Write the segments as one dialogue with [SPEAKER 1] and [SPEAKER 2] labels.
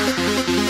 [SPEAKER 1] Thank you.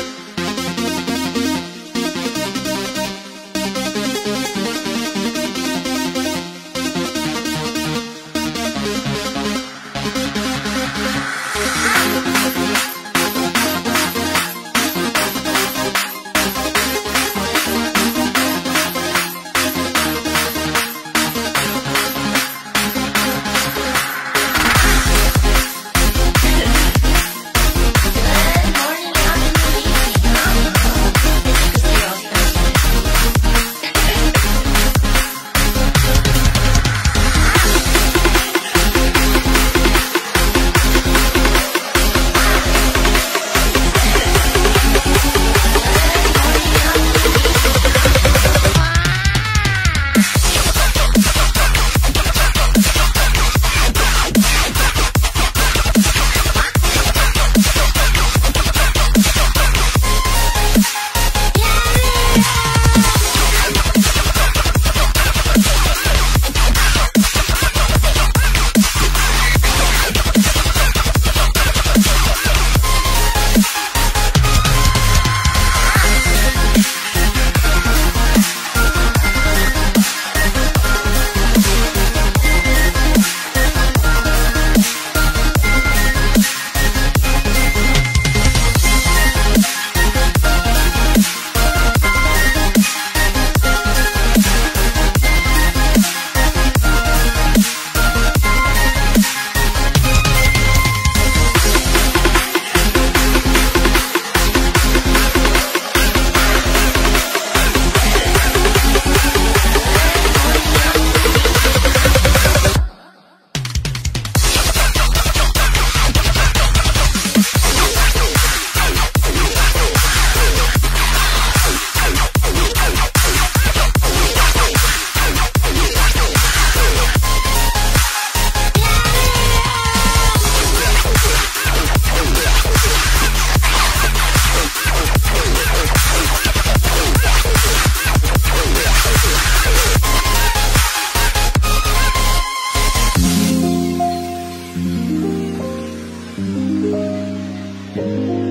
[SPEAKER 1] 嗯。